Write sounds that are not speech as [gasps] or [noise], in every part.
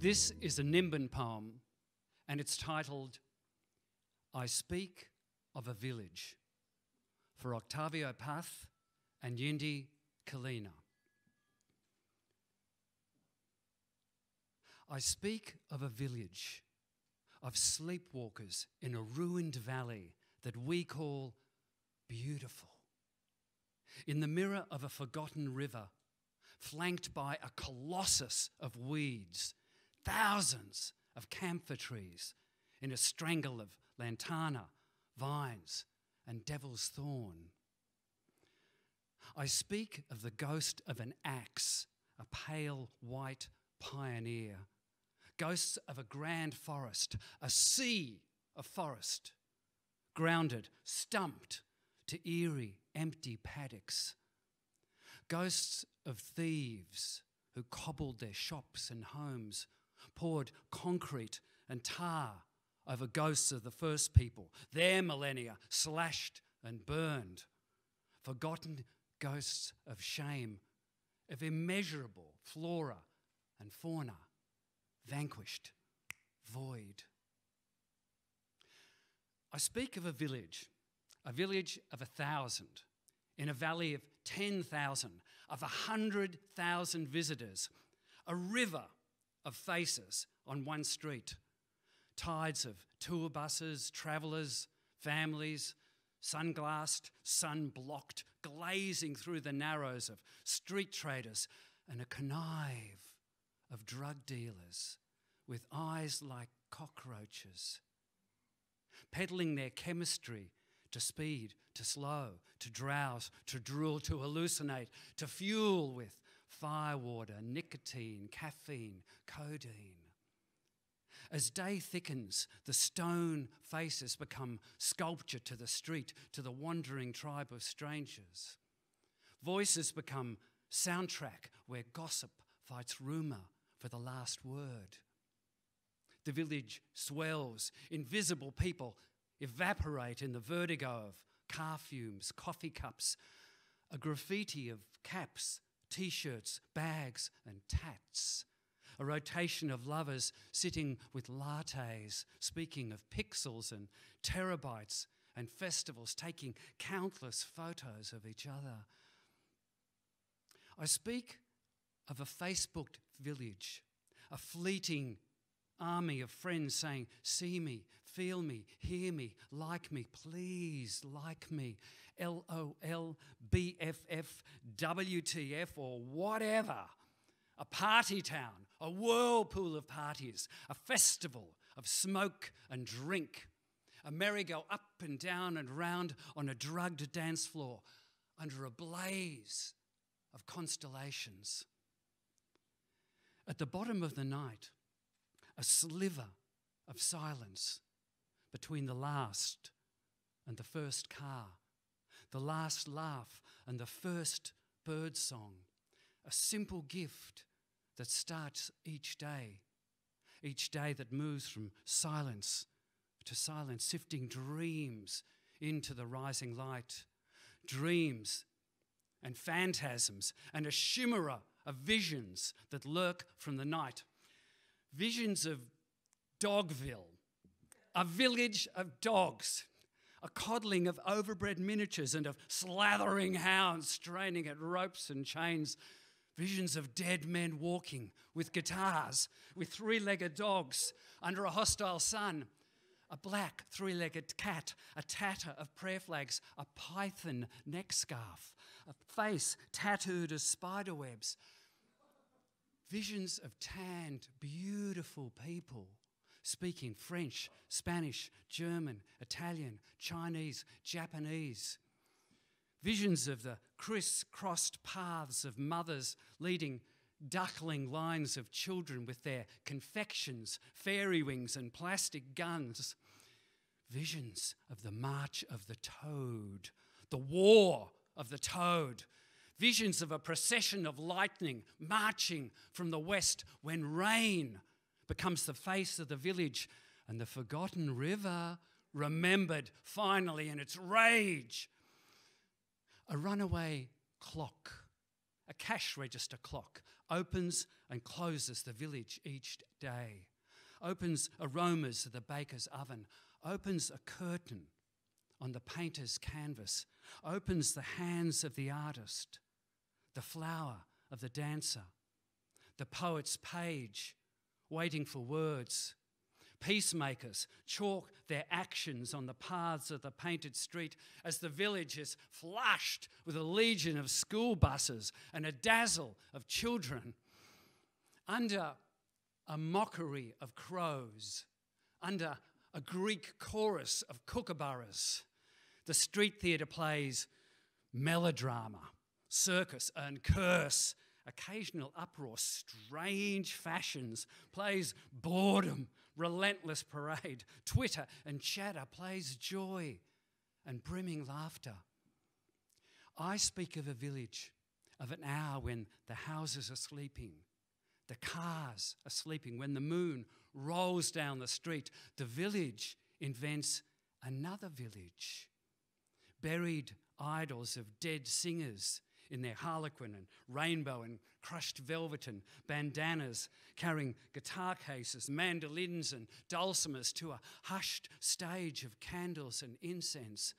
This is a Nimbin poem, and it's titled I Speak of a Village for Octavio Paz and Yindi Kalina. I speak of a village of sleepwalkers in a ruined valley that we call beautiful. In the mirror of a forgotten river, flanked by a colossus of weeds, thousands of camphor trees in a strangle of lantana, vines, and devil's thorn. I speak of the ghost of an axe, a pale white pioneer, ghosts of a grand forest, a sea of forest, grounded, stumped to eerie, empty paddocks, ghosts of thieves who cobbled their shops and homes, poured concrete and tar over ghosts of the first people, their millennia slashed and burned, forgotten ghosts of shame, of immeasurable flora and fauna, vanquished, void. I speak of a village, a village of a thousand, in a valley of 10,000, of a 100,000 visitors, a river of faces on one street, tides of tour buses, travellers, families, sunglassed, sun blocked, glazing through the narrows of street traders, and a connive of drug dealers with eyes like cockroaches, peddling their chemistry to speed, to slow, to drowse, to drool, to hallucinate, to fuel with firewater, nicotine, caffeine, codeine. As day thickens, the stone faces become sculpture to the street, to the wandering tribe of strangers. Voices become soundtrack where gossip fights rumour for the last word. The village swells, invisible people evaporate in the vertigo of car fumes, coffee cups, a graffiti of caps, t shirts, bags, and tats. A rotation of lovers sitting with lattes, speaking of pixels and terabytes, and festivals taking countless photos of each other. I speak of a Facebooked village, a fleeting army of friends saying, See me, feel me, hear me, like me, please like me, L O L B F F W T F or whatever. A party town, a whirlpool of parties, a festival of smoke and drink, a merry-go up and down and round on a drugged dance floor under a blaze of constellations. At the bottom of the night, a sliver of silence between the last and the first car, the last laugh and the first bird song, a simple gift that starts each day, each day that moves from silence to silence, sifting dreams into the rising light, dreams and phantasms and a shimmerer of visions that lurk from the night visions of Dogville, a village of dogs, a coddling of overbred miniatures and of slathering hounds straining at ropes and chains, visions of dead men walking with guitars, with three legged dogs under a hostile sun. A black three legged cat, a tatter of prayer flags, a python neck scarf, a face tattooed as spider webs, visions of tanned, beautiful people speaking French, Spanish, German, Italian, Chinese, Japanese. Visions of the crisscrossed paths of mothers leading duckling lines of children with their confections, fairy wings, and plastic guns. Visions of the march of the toad, the war of the toad, visions of a procession of lightning marching from the west when rain becomes the face of the village and the forgotten river remembered finally in its rage. A runaway clock, a cash register clock, opens and closes the village each day, opens aromas of the baker's oven, opens a curtain on the painter's canvas, opens the hands of the artist, the flower of the dancer, the poet's page, waiting for words. Peacemakers chalk their actions on the paths of the painted street as the village is flushed with a legion of school buses and a dazzle of children. Under a mockery of crows, under a Greek chorus of kookaburras, the street theatre plays melodrama, circus, and curse occasional uproar, strange fashions, plays boredom, relentless parade, twitter and chatter, plays joy and brimming laughter. I speak of a village, of an hour when the houses are sleeping, the cars are sleeping, when the moon rolls down the street. The village invents another village. Buried idols of dead singers in their harlequin and rainbow and crushed velvet and bandanas, carrying guitar cases, mandolins, and dulcimers to a hushed stage of candles and incense.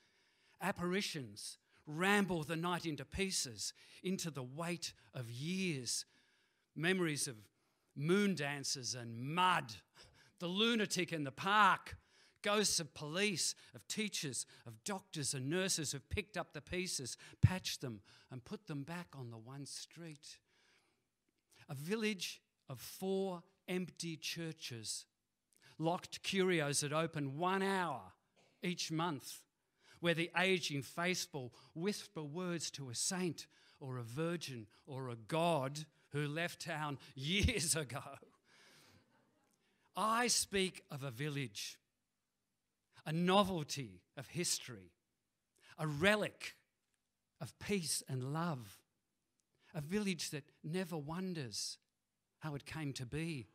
Apparitions ramble the night into pieces, into the weight of years. Memories of moon dances and mud, the lunatic in the park, Ghosts of police, of teachers, of doctors and nurses who've picked up the pieces, patched them, and put them back on the one street. A village of four empty churches, locked curios that open one hour each month, where the aging faithful whisper words to a saint or a virgin or a god who left town [laughs] years ago. I speak of a village a novelty of history, a relic of peace and love, a village that never wonders how it came to be,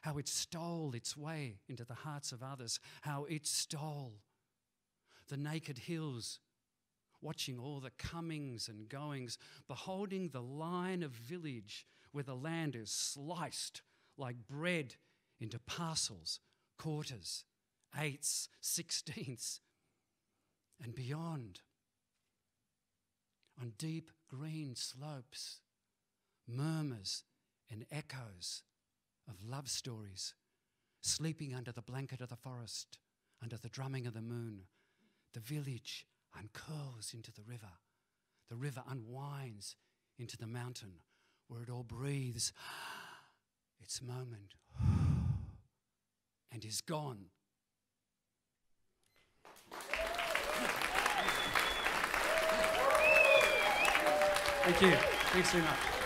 how it stole its way into the hearts of others, how it stole the naked hills, watching all the comings and goings, beholding the line of village where the land is sliced like bread into parcels, quarters, eighths, sixteenths, and beyond. On deep green slopes, murmurs and echoes of love stories, sleeping under the blanket of the forest, under the drumming of the moon. The village uncurls into the river. The river unwinds into the mountain where it all breathes [gasps] its moment [gasps] and is gone Thank you. Thanks very much.